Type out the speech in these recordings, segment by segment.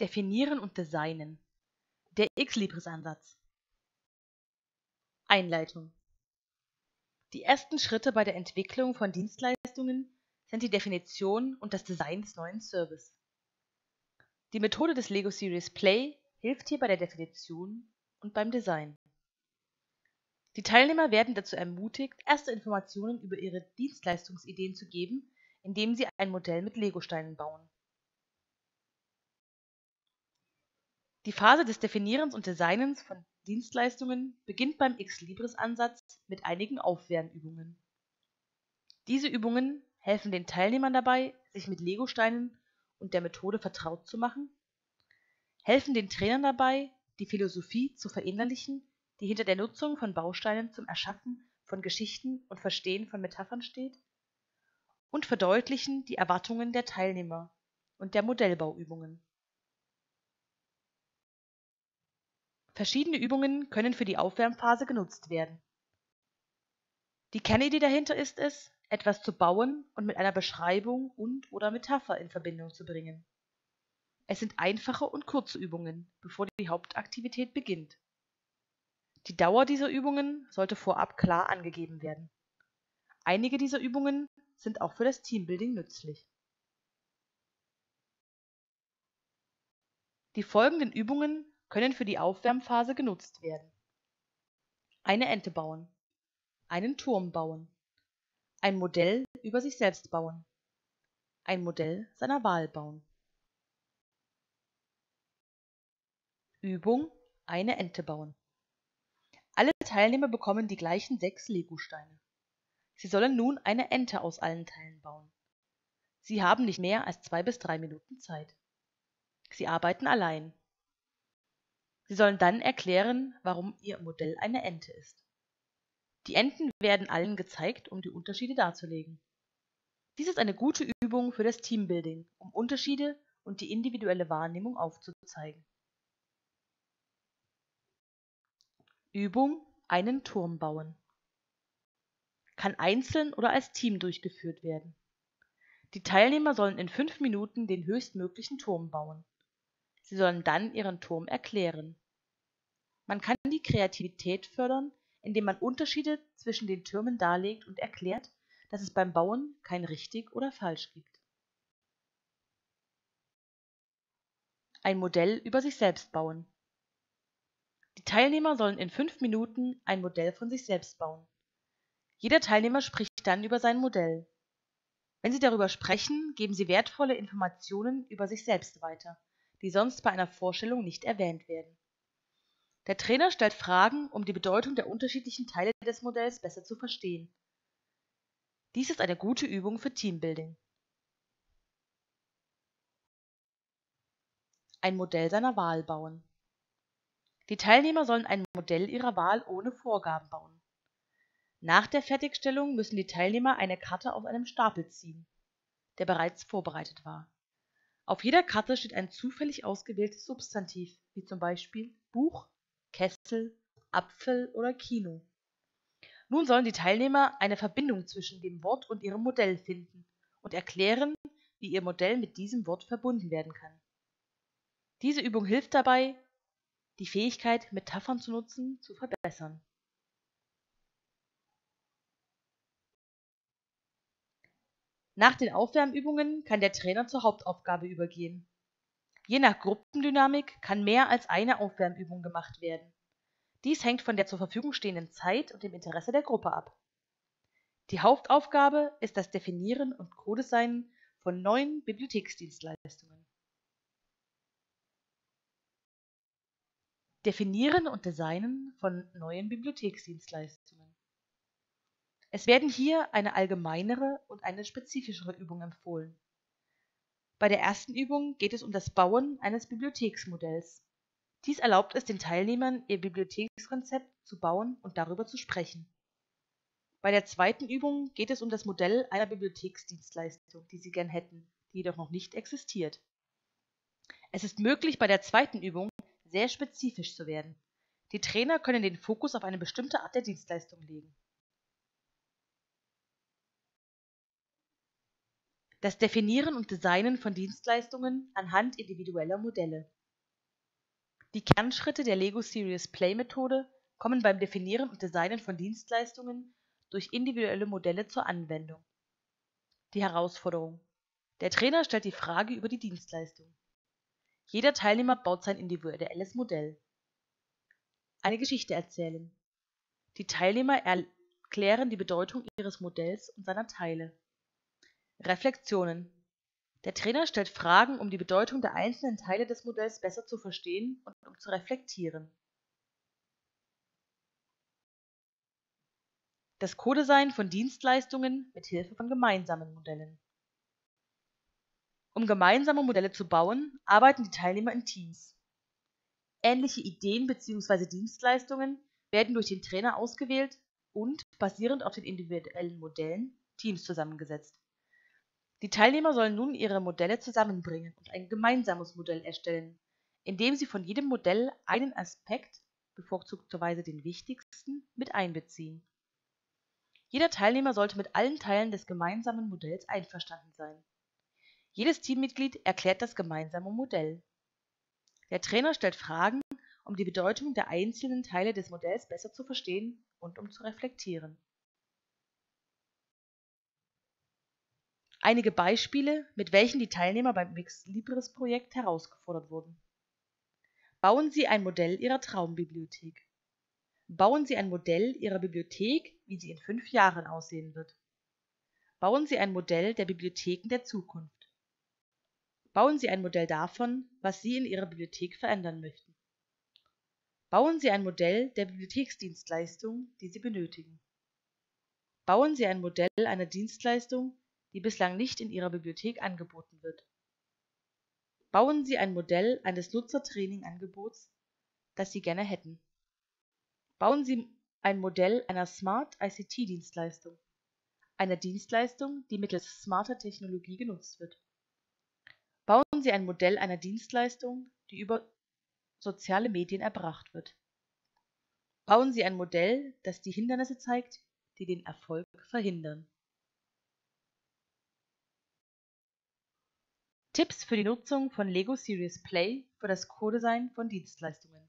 Definieren und Designen. Der X-Libris-Ansatz. Einleitung. Die ersten Schritte bei der Entwicklung von Dienstleistungen sind die Definition und das Design des neuen Service. Die Methode des Lego Series Play hilft hier bei der Definition und beim Design. Die Teilnehmer werden dazu ermutigt, erste Informationen über ihre Dienstleistungsideen zu geben, indem sie ein Modell mit Legosteinen bauen. Die Phase des Definierens und Designens von Dienstleistungen beginnt beim X-Libris-Ansatz mit einigen Aufwärmübungen. Diese Übungen helfen den Teilnehmern dabei, sich mit Legosteinen und der Methode vertraut zu machen, helfen den Trainern dabei, die Philosophie zu verinnerlichen, die hinter der Nutzung von Bausteinen zum Erschaffen von Geschichten und Verstehen von Metaphern steht, und verdeutlichen die Erwartungen der Teilnehmer und der Modellbauübungen. Verschiedene Übungen können für die Aufwärmphase genutzt werden. Die Kernidee dahinter ist es, etwas zu bauen und mit einer Beschreibung und/oder Metapher in Verbindung zu bringen. Es sind einfache und kurze Übungen, bevor die Hauptaktivität beginnt. Die Dauer dieser Übungen sollte vorab klar angegeben werden. Einige dieser Übungen sind auch für das Teambuilding nützlich. Die folgenden Übungen können für die Aufwärmphase genutzt werden. Eine Ente bauen, einen Turm bauen, ein Modell über sich selbst bauen, ein Modell seiner Wahl bauen. Übung eine Ente bauen. Alle Teilnehmer bekommen die gleichen sechs Legosteine. Sie sollen nun eine Ente aus allen Teilen bauen. Sie haben nicht mehr als zwei bis drei Minuten Zeit. Sie arbeiten allein. Sie sollen dann erklären, warum Ihr Modell eine Ente ist. Die Enten werden allen gezeigt, um die Unterschiede darzulegen. Dies ist eine gute Übung für das Teambuilding, um Unterschiede und die individuelle Wahrnehmung aufzuzeigen. Übung einen Turm bauen. Kann einzeln oder als Team durchgeführt werden. Die Teilnehmer sollen in fünf Minuten den höchstmöglichen Turm bauen. Sie sollen dann ihren Turm erklären. Man kann die Kreativität fördern, indem man Unterschiede zwischen den Türmen darlegt und erklärt, dass es beim Bauen kein richtig oder falsch gibt. Ein Modell über sich selbst bauen. Die Teilnehmer sollen in fünf Minuten ein Modell von sich selbst bauen. Jeder Teilnehmer spricht dann über sein Modell. Wenn Sie darüber sprechen, geben Sie wertvolle Informationen über sich selbst weiter die sonst bei einer Vorstellung nicht erwähnt werden. Der Trainer stellt Fragen, um die Bedeutung der unterschiedlichen Teile des Modells besser zu verstehen. Dies ist eine gute Übung für Teambuilding. Ein Modell seiner Wahl bauen. Die Teilnehmer sollen ein Modell ihrer Wahl ohne Vorgaben bauen. Nach der Fertigstellung müssen die Teilnehmer eine Karte aus einem Stapel ziehen, der bereits vorbereitet war. Auf jeder Karte steht ein zufällig ausgewähltes Substantiv, wie zum Beispiel Buch, Kessel, Apfel oder Kino. Nun sollen die Teilnehmer eine Verbindung zwischen dem Wort und ihrem Modell finden und erklären, wie ihr Modell mit diesem Wort verbunden werden kann. Diese Übung hilft dabei, die Fähigkeit, Metaphern zu nutzen, zu verbessern. Nach den Aufwärmübungen kann der Trainer zur Hauptaufgabe übergehen. Je nach Gruppendynamik kann mehr als eine Aufwärmübung gemacht werden. Dies hängt von der zur Verfügung stehenden Zeit und dem Interesse der Gruppe ab. Die Hauptaufgabe ist das Definieren und Co-Designen von neuen Bibliotheksdienstleistungen. Definieren und Designen von neuen Bibliotheksdienstleistungen es werden hier eine allgemeinere und eine spezifischere Übung empfohlen. Bei der ersten Übung geht es um das Bauen eines Bibliotheksmodells. Dies erlaubt es den Teilnehmern, ihr Bibliothekskonzept zu bauen und darüber zu sprechen. Bei der zweiten Übung geht es um das Modell einer Bibliotheksdienstleistung, die sie gern hätten, die jedoch noch nicht existiert. Es ist möglich, bei der zweiten Übung sehr spezifisch zu werden. Die Trainer können den Fokus auf eine bestimmte Art der Dienstleistung legen Das Definieren und Designen von Dienstleistungen anhand individueller Modelle. Die Kernschritte der LEGO Serious Play Methode kommen beim Definieren und Designen von Dienstleistungen durch individuelle Modelle zur Anwendung. Die Herausforderung. Der Trainer stellt die Frage über die Dienstleistung. Jeder Teilnehmer baut sein individuelles Modell. Eine Geschichte erzählen. Die Teilnehmer erklären die Bedeutung ihres Modells und seiner Teile. Reflexionen. Der Trainer stellt Fragen, um die Bedeutung der einzelnen Teile des Modells besser zu verstehen und um zu reflektieren. Das Codesign von Dienstleistungen mit Hilfe von gemeinsamen Modellen. Um gemeinsame Modelle zu bauen, arbeiten die Teilnehmer in Teams. Ähnliche Ideen bzw. Dienstleistungen werden durch den Trainer ausgewählt und, basierend auf den individuellen Modellen, Teams zusammengesetzt. Die Teilnehmer sollen nun ihre Modelle zusammenbringen und ein gemeinsames Modell erstellen, indem sie von jedem Modell einen Aspekt, bevorzugterweise den wichtigsten, mit einbeziehen. Jeder Teilnehmer sollte mit allen Teilen des gemeinsamen Modells einverstanden sein. Jedes Teammitglied erklärt das gemeinsame Modell. Der Trainer stellt Fragen, um die Bedeutung der einzelnen Teile des Modells besser zu verstehen und um zu reflektieren. Einige Beispiele, mit welchen die Teilnehmer beim Mix-Libris-Projekt herausgefordert wurden. Bauen Sie ein Modell Ihrer Traumbibliothek. Bauen Sie ein Modell Ihrer Bibliothek, wie sie in fünf Jahren aussehen wird. Bauen Sie ein Modell der Bibliotheken der Zukunft. Bauen Sie ein Modell davon, was Sie in Ihrer Bibliothek verändern möchten. Bauen Sie ein Modell der Bibliotheksdienstleistung, die Sie benötigen. Bauen Sie ein Modell einer Dienstleistung, die bislang nicht in Ihrer Bibliothek angeboten wird. Bauen Sie ein Modell eines Nutzertraining-Angebots, das Sie gerne hätten. Bauen Sie ein Modell einer Smart ICT-Dienstleistung, einer Dienstleistung, die mittels smarter Technologie genutzt wird. Bauen Sie ein Modell einer Dienstleistung, die über soziale Medien erbracht wird. Bauen Sie ein Modell, das die Hindernisse zeigt, die den Erfolg verhindern. Tipps für die Nutzung von Lego Serious Play für das Co-Design von Dienstleistungen.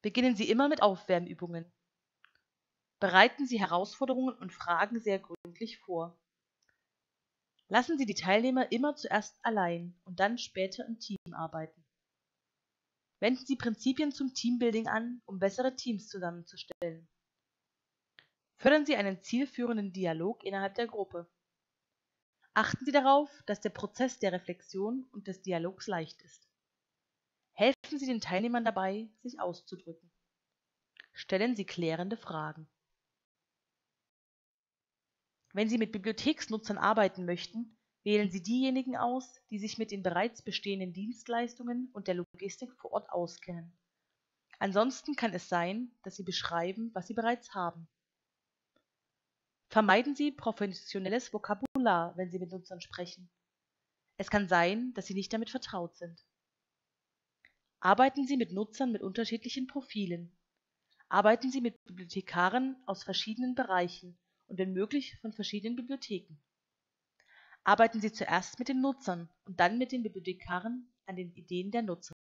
Beginnen Sie immer mit Aufwärmübungen. Bereiten Sie Herausforderungen und Fragen sehr gründlich vor. Lassen Sie die Teilnehmer immer zuerst allein und dann später im Team arbeiten. Wenden Sie Prinzipien zum Teambuilding an, um bessere Teams zusammenzustellen. Fördern Sie einen zielführenden Dialog innerhalb der Gruppe. Achten Sie darauf, dass der Prozess der Reflexion und des Dialogs leicht ist. Helfen Sie den Teilnehmern dabei, sich auszudrücken. Stellen Sie klärende Fragen. Wenn Sie mit Bibliotheksnutzern arbeiten möchten, wählen Sie diejenigen aus, die sich mit den bereits bestehenden Dienstleistungen und der Logistik vor Ort auskennen. Ansonsten kann es sein, dass Sie beschreiben, was Sie bereits haben. Vermeiden Sie professionelles Vokabular, wenn Sie mit Nutzern sprechen. Es kann sein, dass Sie nicht damit vertraut sind. Arbeiten Sie mit Nutzern mit unterschiedlichen Profilen. Arbeiten Sie mit Bibliothekaren aus verschiedenen Bereichen und wenn möglich von verschiedenen Bibliotheken. Arbeiten Sie zuerst mit den Nutzern und dann mit den Bibliothekaren an den Ideen der Nutzer.